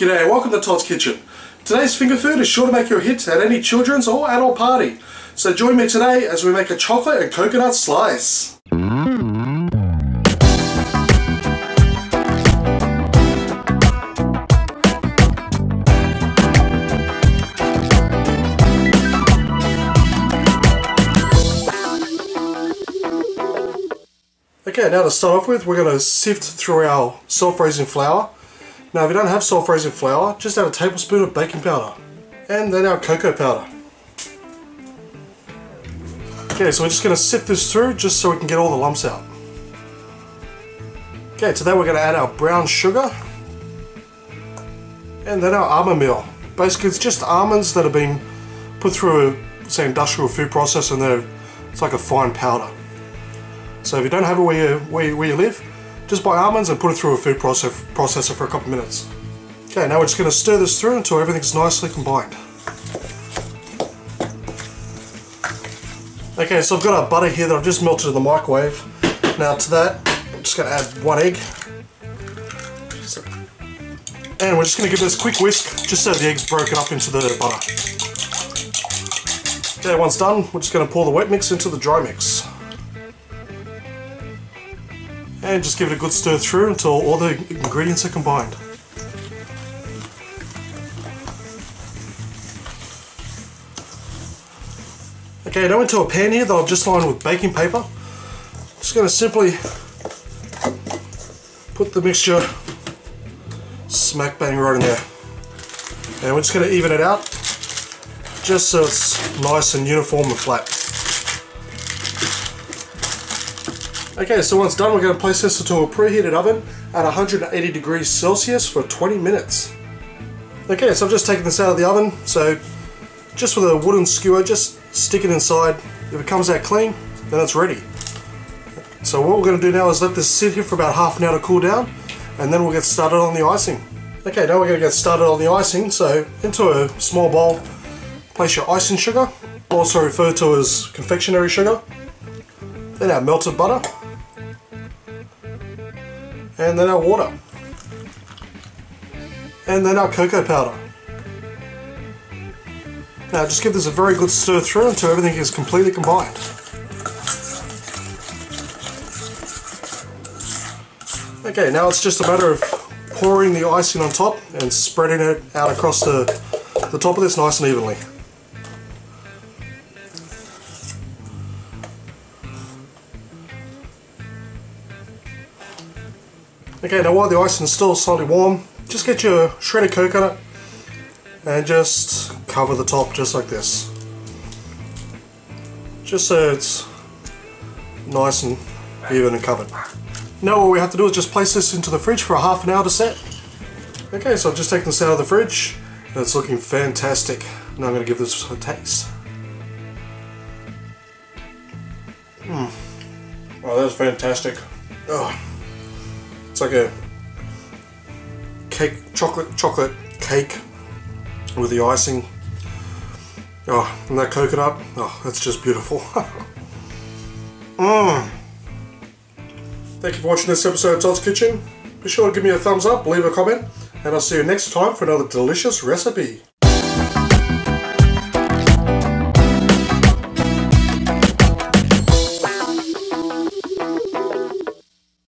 G'day welcome to Todd's Kitchen. Today's finger food is sure to make your hit at any children's or adult party. So join me today as we make a chocolate and coconut slice. Okay, now to start off with, we're going to sift through our self-raising flour. Now if you don't have self-raising flour, just add a tablespoon of baking powder. And then our cocoa powder. Okay, so we're just going to sift this through just so we can get all the lumps out. Okay, to that we're going to add our brown sugar. And then our almond meal. Basically it's just almonds that have been put through a say industrial food process and they're, it's like a fine powder. So if you don't have it where you, where you, where you live, just buy almonds and put it through a food processor for a couple minutes. Okay, now we're just going to stir this through until everything's nicely combined. Okay, so I've got our butter here that I've just melted in the microwave. Now to that, I'm just going to add one egg. And we're just going to give this a quick whisk, just so the egg's broken up into the butter. Okay, once done, we're just going to pour the wet mix into the dry mix. And just give it a good stir through until all the ingredients are combined. Okay, now into a pan here that I've just lined with baking paper. Just going to simply put the mixture smack bang right in there. And we're just going to even it out just so it's nice and uniform and flat. Okay, so once done, we're going to place this into a preheated oven at 180 degrees Celsius for 20 minutes. Okay, so I've just taken this out of the oven, so just with a wooden skewer, just stick it inside. If it comes out clean, then it's ready. So what we're going to do now is let this sit here for about half an hour to cool down, and then we'll get started on the icing. Okay, now we're going to get started on the icing, so into a small bowl, place your icing sugar, also referred to as confectionery sugar, then our melted butter, and then our water, and then our cocoa powder. Now just give this a very good stir through until everything is completely combined. Okay, now it's just a matter of pouring the icing on top and spreading it out across the, the top of this nice and evenly. Okay, now while the icing is still slightly warm, just get your shredded coconut and just cover the top just like this. Just so it's nice and even and covered. Now what we have to do is just place this into the fridge for a half an hour to set. Okay, so I've just taken this out of the fridge and it's looking fantastic. Now I'm going to give this a taste. Mmm. Oh, that's fantastic. Oh. It's like a cake, chocolate, chocolate cake with the icing. Oh, and that coconut. Oh, that's just beautiful. Mmm. Thank you for watching this episode of Todd's Kitchen. Be sure to give me a thumbs up, leave a comment, and I'll see you next time for another delicious recipe.